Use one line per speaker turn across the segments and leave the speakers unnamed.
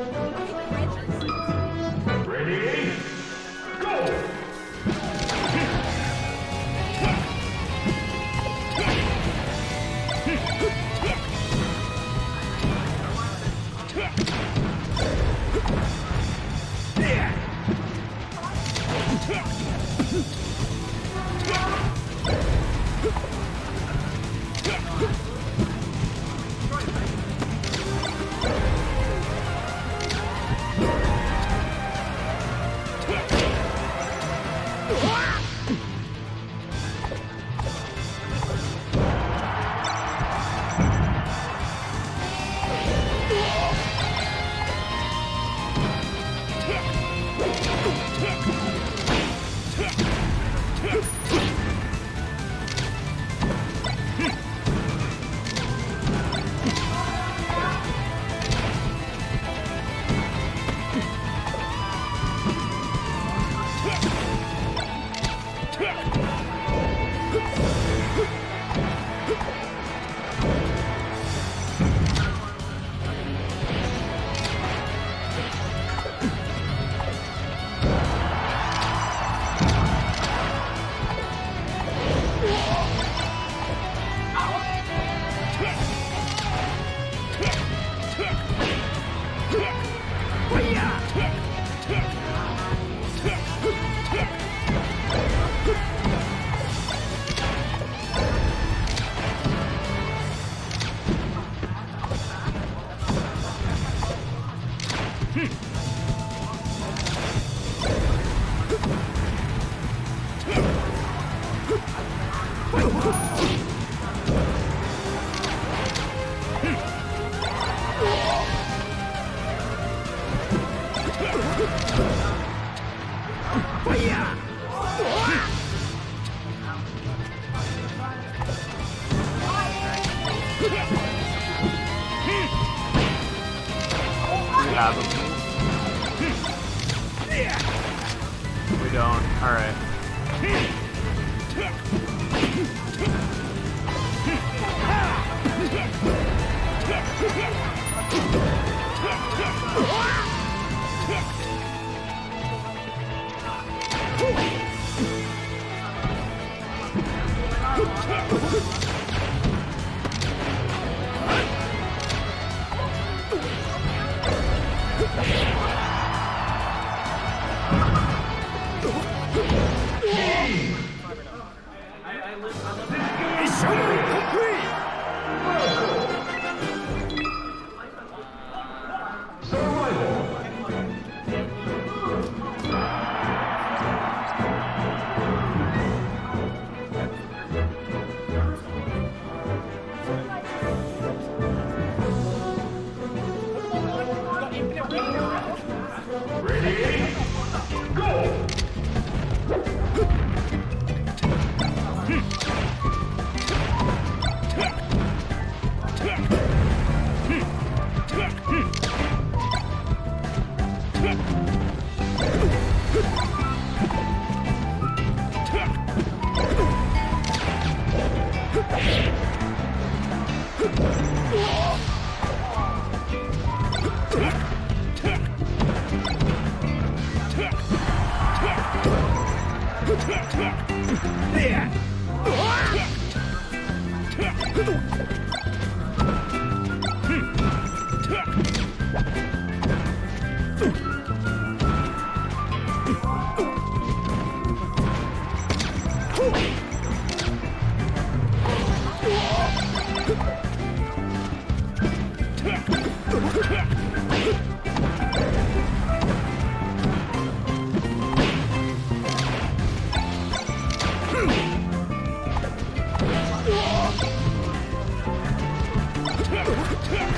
Ready? Go!
Obrigado. Don't. Alright.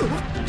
Hmm.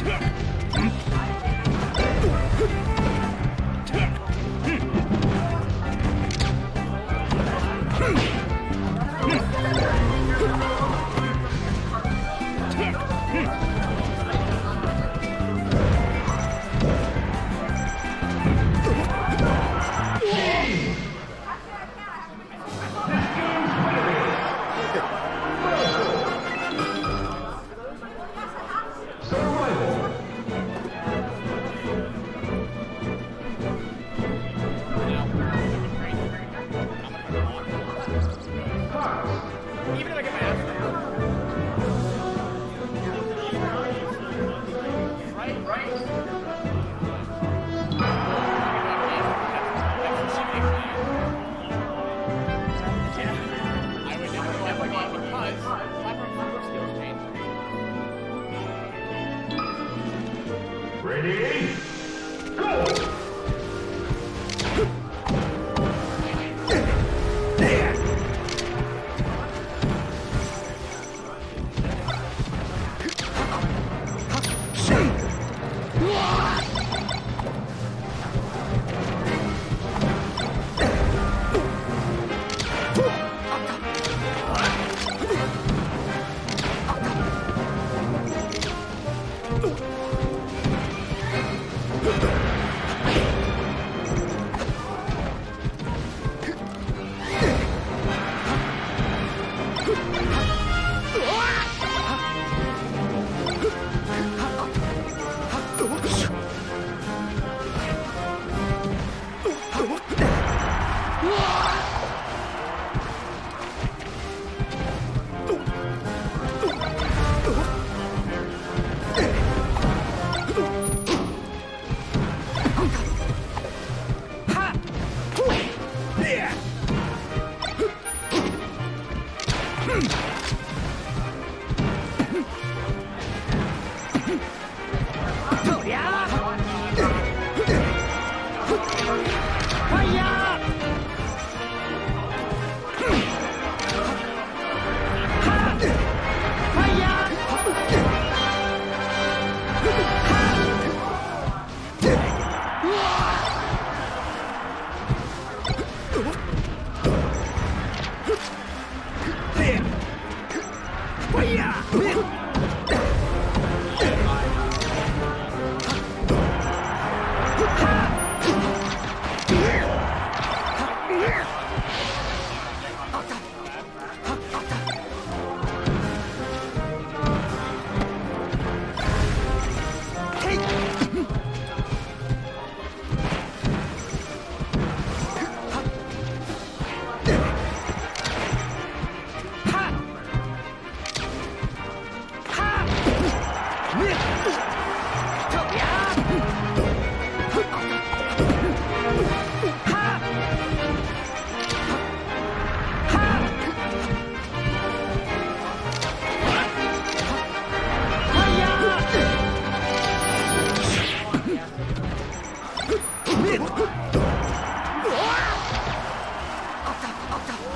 Ready? Go!